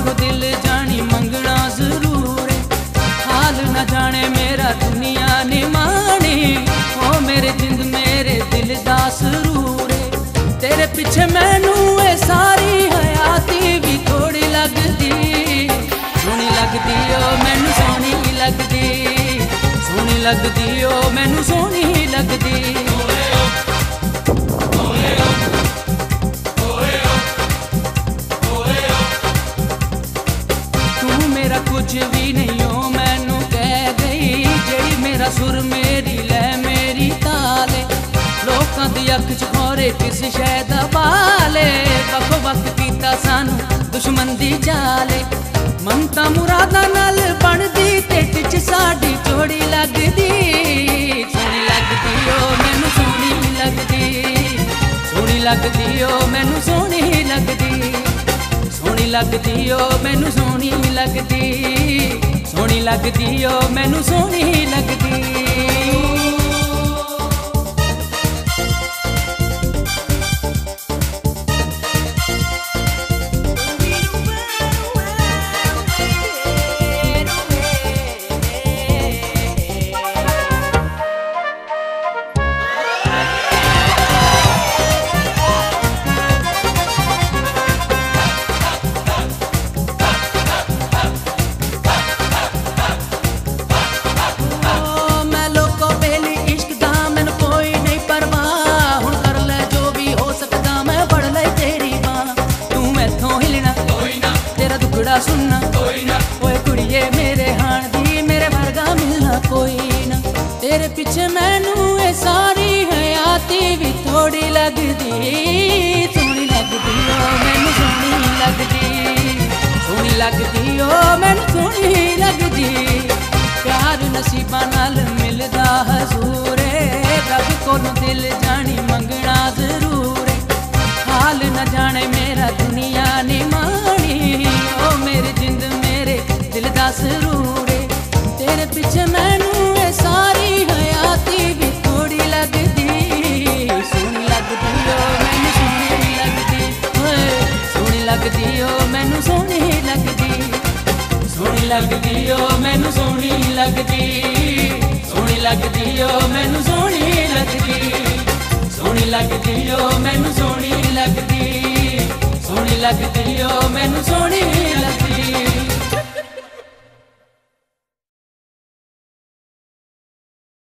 ਦਿਲ ਜਾਣੀ ਮੰਗਣਾ ਮੇਰਾ ਦੁਨੀਆ ਨੇ ਮਾਣੇ ਓ ਮੇਰੇ ਮੇਰੇ ਦਿਲ ਦਾ ਸਰੂਰ ਤੇਰੇ ਪਿੱਛੇ ਮੈਨੂੰ ਇਹ ਸਾਰੀ ਹਯਾਤੀ ਵੀ ਥੋੜੀ ਲੱਗਦੀ। ਸੋਹਣੀ ਲੱਗਦੀ ਓ, ਮੈਨੂੰ ਸੋਹਣੀ ਲੱਗਦੀ। ਸੋਹਣੀ ਲੱਗਦੀ ਓ, ਮੈਨੂੰ ਸੋਹਣੀ ਲੱਗਦੀ। ਕੁਝ ਵੀ ਨਹੀਂ ਓ ਮੈਨੂੰ ਕਹਿ ਗਈ ਜਿਹੜੀ ਮੇਰਾ ਸੁਰ ਮੇਰੀ ਲੈ ਮੇਰੀ ਤਾਲੇ। ਲੋਕਾਂ ਦੀ ਅੱਖ 'ਚ ਖੋਰੇ ਕਿਸ ਸ਼ੈ ਦਾ ਬਾਲੇ। ਵਕੋ ਵਕ ਕੀਤਾ ਸਾਨੂੰ ਦੁਸ਼ਮਣ ਦੀ ਚਾਲੇ ਮਨ ਮੁਰਾਦਾਂ ਨਾਲ ਬਣਦੀ ਤੇ ਟਿਚ ਸਾਡੀ ਜੋੜੀ ਲੱਗਦੀ। ਸੋਹਣੀ ਲੱਗਦੀ ਓ ਮੈਨੂੰ ਸੋਹਣੀ ਲੱਗਦੀ। ਸੋਹਣੀ ਲੱਗਦੀ ਓ ਮੈਨੂੰ ਸੋਹਣੀ ਲੱਗਦੀ। ਲੱਗਦੀ ਓ ਮੈਨੂੰ ਸੋਹਣੀ ਲੱਗਦੀ। ਸੋਹਣੀ ਲੱਗਦੀ ਓ ਮੈਨੂੰ ਸੋਹਣੀ ਲੱਗਦੀ। ਤੇਰਾ ਸੁਣਨਾ। ਕੋਈ ਨਾ ਓਏ ਕੁੜੀਏ, ਮੇਰੇ ਹਾਣ ਦੀ, ਮੇਰੇ ਵਰਗਾ ਮਿਲਣਾ ਕੋਈ ਨਾ। ਤੇਰੇ ਪਿੱਛੇ ਮੈਨੂੰ ਇਹ ਸਾਰੀ ਹਯਾਤੀ ਵੀ ਥੋੜੀ ਲੱਗਦੀ। ਸੋਹਣੀ ਲੱਗਦੀ ਓ, ਮੈਨੂੰ ਸੋਹਣੀ ਲੱਗਦੀ। ਸੋਹਣੀ ਲੱਗਦੀ ਓ, ਮੈਨੂੰ ਸੋਹਣੀ ਲੱਗਦੀ। ਪਿਆਰ ਨਸੀਬਾਂ ਨਾਲ ਮਿਲਦਾ ਹਜ਼ੂਰ ਰੱਬ ਕੋਲੋਂ ਦਿਲ ਲੱਗਦੀ ਓ, ਮੈਨੂੰ ਸੋਹਣੀ ਲੱਗਦੀ। ਸੋਹਣੀ ਲੱਗਦੀ ਓ, ਮੈਨੂੰ ਸੋਹਣੀ ਲੱਗਦੀ। ਸੋਹਣੀ ਲੱਗਦੀ ਓ, ਮੈਨੂੰ ਸੋਹਣੀ ਲੱਗਦੀ। ਸੋਹਣੀ ਲੱਗਦੀ ਓ, ਮੈਨੂੰ ਸੋਹਣੀ ਲੱਗਦੀ। ਸੋਹਣੀ ਲੱਗਦੀ ਓ, ਮੈਨੂੰ ਸੋਹਣੀ